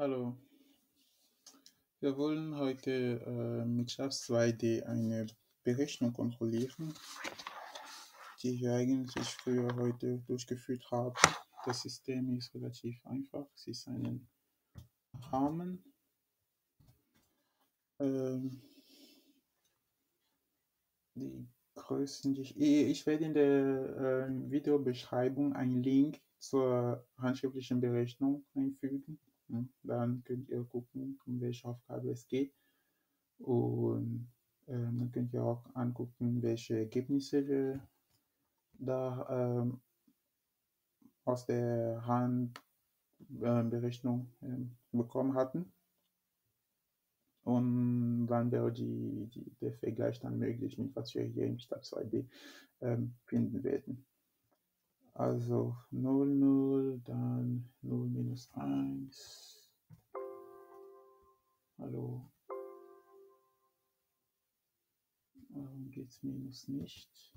Hallo, wir wollen heute äh, mit SHAPS 2D eine Berechnung kontrollieren, die wir eigentlich früher heute durchgeführt haben. Das System ist relativ einfach. Es ist ein Rahmen. Ähm, die Größen, die ich, ich werde in der äh, Videobeschreibung einen Link zur handschriftlichen Berechnung einfügen. Dann könnt ihr gucken, um welche Aufgabe es geht. Und ähm, dann könnt ihr auch angucken, welche Ergebnisse wir da ähm, aus der Handberechnung ähm, bekommen hatten. Und dann wäre die, die, der Vergleich dann möglich mit was wir hier im Stab 2D ähm, finden werden. Also 0, 0, dann 0 minus 1. Hallo. Warum geht's minus nicht?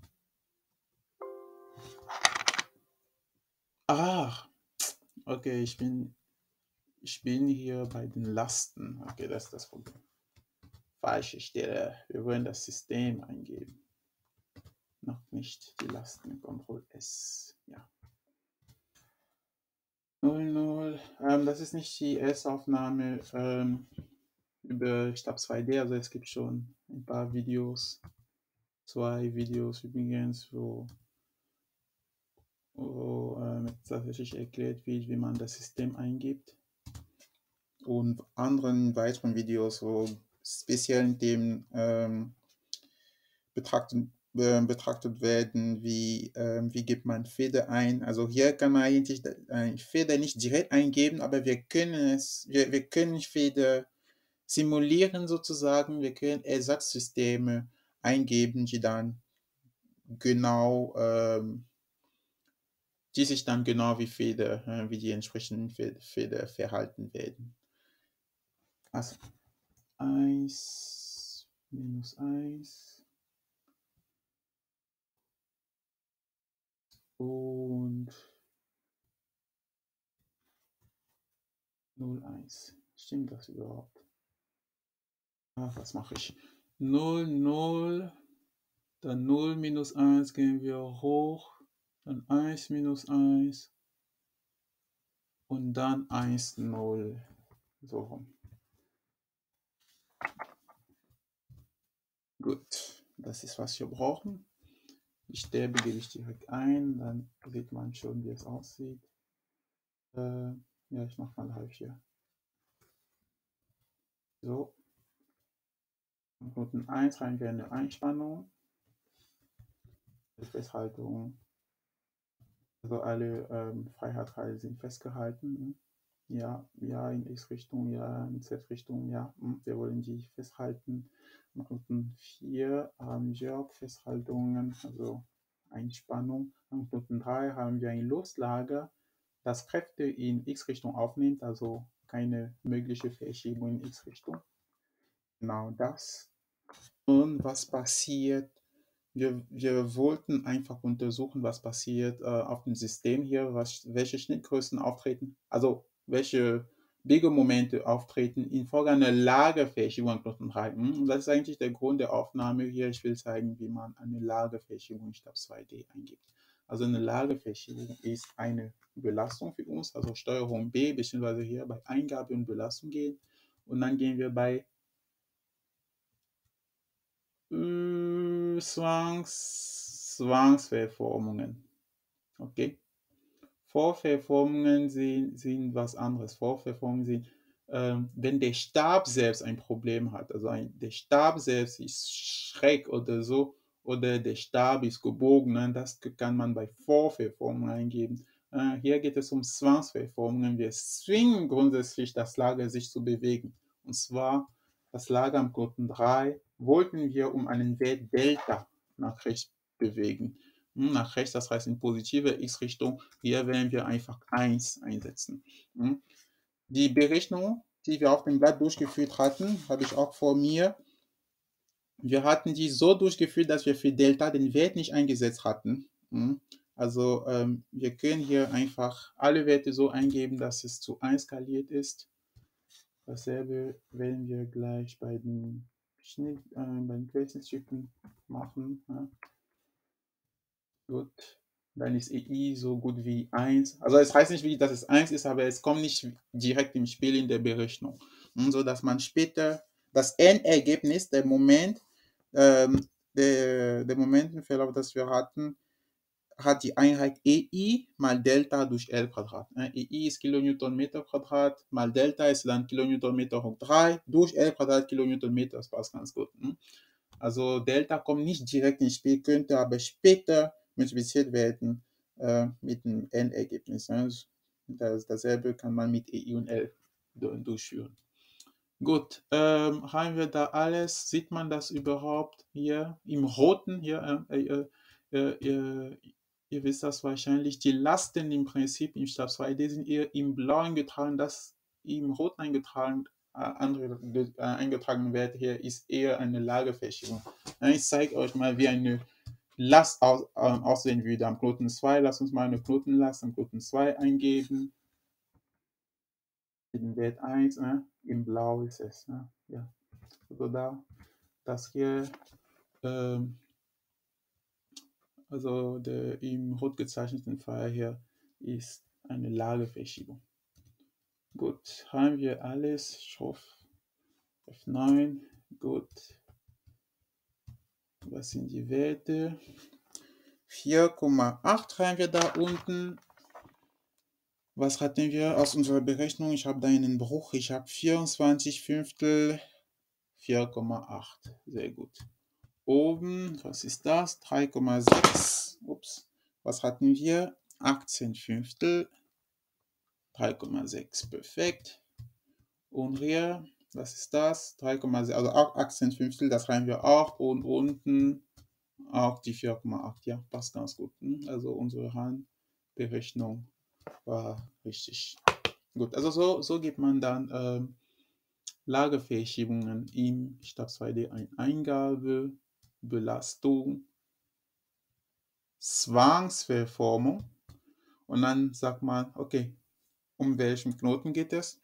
Ach, okay, ich bin, ich bin hier bei den Lasten. Okay, das ist das Problem. Falsche Stelle. Wir wollen das System eingeben. Noch nicht die Lasten. Ctrl S. Ja. 0, 0. Ähm, das ist nicht die Erstaufnahme ähm, über Stab 2D. Also es gibt schon ein paar Videos. Zwei Videos übrigens, wo, wo ähm, tatsächlich erklärt wird, wie man das System eingibt. Und anderen weiteren Videos, wo speziellen Themen ähm, betrachtet, betrachtet werden, wie, ähm, wie gibt man Feder ein. Also hier kann man eigentlich ein Feder nicht direkt eingeben, aber wir können es, wir, wir können Feder simulieren sozusagen, wir können Ersatzsysteme eingeben, die dann genau, ähm, die sich dann genau wie Feder, äh, wie die entsprechenden Fe- Feder verhalten werden. Also 1 minus 1 und 0, 1. Stimmt das überhaupt? Ach, was mache ich? 0, 0, dann 0 minus 1 gehen wir hoch, dann 1 minus 1 und dann 1, 0. So rum. Gut, das ist, was wir brauchen. Die Sterbe gebe ich direkt ein, dann sieht man schon, wie es aussieht. Äh, ja, ich mache mal halb hier. So. Knoten 1 rein wir eine Einspannung. Festhaltung. Also alle ähm, Freiheitsteile sind festgehalten. Ja, ja, in X-Richtung, ja, in Z-Richtung, ja. hm, Wir wollen die festhalten. Knoten 4 haben wir Festhaltungen, also Einspannung. Am Knoten 3 haben wir ein Loslager, das Kräfte in X-Richtung aufnimmt, also keine mögliche Verschiebung in X-Richtung. Genau das. Und was passiert? Wir, wir wollten einfach untersuchen, was passiert äh, auf dem System hier, was, welche Schnittgrößen auftreten, also welche Biegemomente auftreten infolge einer Knoten 3. Hm, Und das ist eigentlich der Grund der Aufnahme hier. Ich will zeigen, wie man eine Lagerverschiebung in Stab 2D eingibt. Also eine Lagerverschiebung ist eine Belastung für uns, also Steuerung B, beziehungsweise hier bei Eingabe und Belastung gehen. Und dann gehen wir bei äh, Zwangs, Zwangsverformungen. Okay. Vorverformungen sind, sind was anderes. Vorverformungen sind, ähm, wenn der Stab selbst ein Problem hat, also ein, der Stab selbst ist schräg oder so, oder der Stab ist gebogen, ne, das kann man bei Vorverformungen eingeben. Äh, hier geht es um Zwangsverformungen. Wir zwingen grundsätzlich das Lager, sich zu bewegen. Und zwar das Lager am Knoten 3 wollten wir um einen Wert Delta nach rechts bewegen. Hm, Nach rechts, das heißt in positive x-Richtung. Hier werden wir einfach 1 einsetzen. Hm. Die Berechnung, die wir auf dem Blatt durchgeführt hatten, habe ich auch vor mir. Wir hatten die so durchgeführt, dass wir für Delta den Wert nicht eingesetzt hatten. Hm. Also ähm, wir können hier einfach alle Werte so eingeben, dass es zu 1 skaliert ist. Dasselbe werden wir gleich bei den, äh, Querschnittsstücken machen. Gut, dann ist EI so gut wie 1. Also es heißt nicht, dass es 1 ist, aber es kommt nicht direkt im Spiel in der Berechnung. Und so dass man später das Endergebnis, der Moment, ähm, der, der Momentenverlauf, das wir hatten, hat die Einheit EI mal Delta durch L Quadrat. EI ist Kilonewtonmeter Quadrat, mal Delta ist dann Kilonewtonmeter hoch 3, durch L Quadrat Kilonewtonmeter, das passt ganz gut. Ne? Also Delta kommt nicht direkt ins Spiel, könnte aber später multipliziert werden äh, mit dem Endergebnis. Also das, dasselbe kann man mit EI und L durchführen. Gut, ähm, haben wir da alles? Sieht man das überhaupt hier im roten? Hier, äh, äh, äh, ihr, ihr wisst das wahrscheinlich. Die Lasten im Prinzip im Stab 2D sind eher im Blau eingetragen, das im roten eingetragen, äh, andere, äh, eingetragene Wert hier ist eher eine Lageverschiebung. Ich zeige euch mal, wie eine Last aus, ähm, aussehen würde am Knoten 2. Lass uns mal eine Knotenlast am Knoten 2 eingeben den Wert 1, ne? in blau ist es. Ne? Ja. Also da, das hier, ähm, also der im rot gezeichneten Fall hier ist eine Lageverschiebung. Gut, haben wir alles. Ich hoffe, F9, gut. Was sind die Werte? 4,8 haben wir da unten was hatten wir aus unserer Berechnung? Ich habe da einen Bruch. Ich habe 24 Fünftel 4,8. Sehr gut. Oben, was ist das? 3,6. Ups. Was hatten wir? 18 Fünftel 3,6. Perfekt. Und hier, was ist das? 3,6. Also auch 18 Fünftel, das schreiben wir auch. Und unten auch die 4,8. Ja, passt ganz gut. Hm? Also unsere Handberechnung war richtig. Gut, also so, so gibt man dann ähm, Lagerverschiebungen im Stab 2D ein. Eingabe, Belastung, Zwangsverformung und dann sagt man, okay, um welchen Knoten geht es?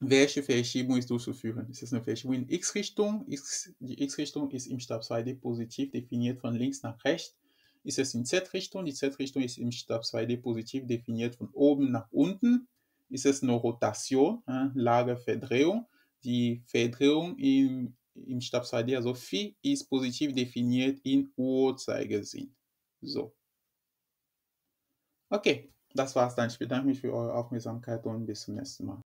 Welche Verschiebung ist durchzuführen? Ist es eine Verschiebung in x-Richtung? Die x-Richtung ist im Stab 2D positiv definiert von links nach rechts ist es in Z-Richtung. Die Z-Richtung ist im Stab 2D positiv definiert von oben nach unten. Ist es eine Rotation, äh, Lagerverdrehung. Die Verdrehung im, im Stab 2D, also Phi, ist positiv definiert in Uhrzeigersinn. So. Okay, das war's dann. Ich bedanke mich für eure Aufmerksamkeit und bis zum nächsten Mal.